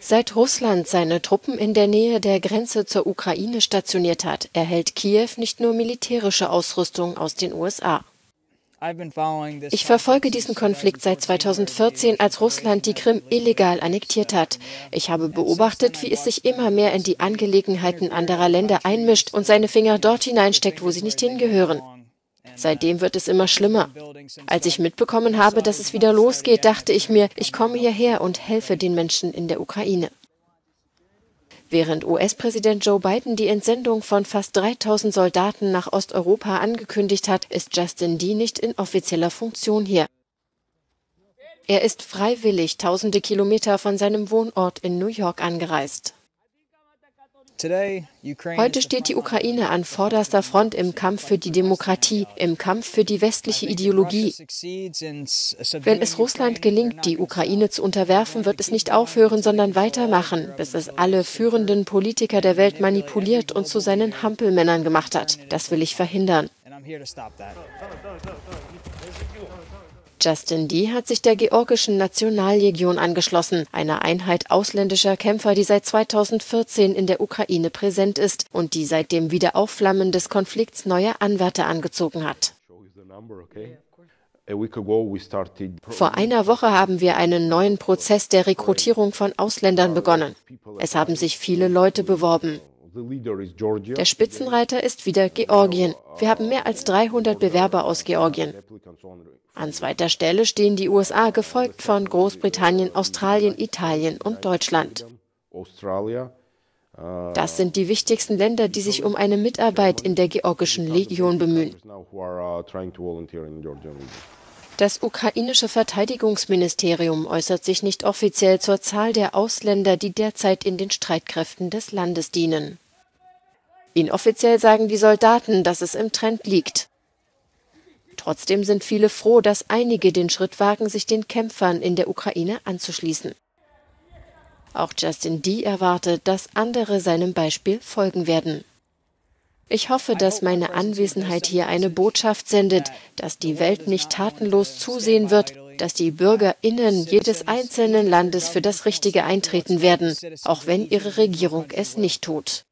Seit Russland seine Truppen in der Nähe der Grenze zur Ukraine stationiert hat, erhält Kiew nicht nur militärische Ausrüstung aus den USA. Ich verfolge diesen Konflikt seit 2014, als Russland die Krim illegal annektiert hat. Ich habe beobachtet, wie es sich immer mehr in die Angelegenheiten anderer Länder einmischt und seine Finger dort hineinsteckt, wo sie nicht hingehören. Seitdem wird es immer schlimmer. Als ich mitbekommen habe, dass es wieder losgeht, dachte ich mir, ich komme hierher und helfe den Menschen in der Ukraine. Während US-Präsident Joe Biden die Entsendung von fast 3000 Soldaten nach Osteuropa angekündigt hat, ist Justin Dee nicht in offizieller Funktion hier. Er ist freiwillig tausende Kilometer von seinem Wohnort in New York angereist. Heute steht die Ukraine an vorderster Front im Kampf für die Demokratie, im Kampf für die westliche Ideologie. Wenn es Russland gelingt, die Ukraine zu unterwerfen, wird es nicht aufhören, sondern weitermachen, bis es alle führenden Politiker der Welt manipuliert und zu seinen Hampelmännern gemacht hat. Das will ich verhindern. Justin Dee hat sich der georgischen Nationallegion angeschlossen, einer Einheit ausländischer Kämpfer, die seit 2014 in der Ukraine präsent ist und die seit dem Wiederaufflammen des Konflikts neue Anwärter angezogen hat. Vor einer Woche haben wir einen neuen Prozess der Rekrutierung von Ausländern begonnen. Es haben sich viele Leute beworben. Der Spitzenreiter ist wieder Georgien. Wir haben mehr als 300 Bewerber aus Georgien. An zweiter Stelle stehen die USA, gefolgt von Großbritannien, Australien, Italien und Deutschland. Das sind die wichtigsten Länder, die sich um eine Mitarbeit in der georgischen Legion bemühen. Das ukrainische Verteidigungsministerium äußert sich nicht offiziell zur Zahl der Ausländer, die derzeit in den Streitkräften des Landes dienen. Inoffiziell sagen die Soldaten, dass es im Trend liegt. Trotzdem sind viele froh, dass einige den Schritt wagen, sich den Kämpfern in der Ukraine anzuschließen. Auch Justin Dee erwartet, dass andere seinem Beispiel folgen werden. Ich hoffe, dass meine Anwesenheit hier eine Botschaft sendet, dass die Welt nicht tatenlos zusehen wird, dass die Bürgerinnen jedes einzelnen Landes für das Richtige eintreten werden, auch wenn ihre Regierung es nicht tut.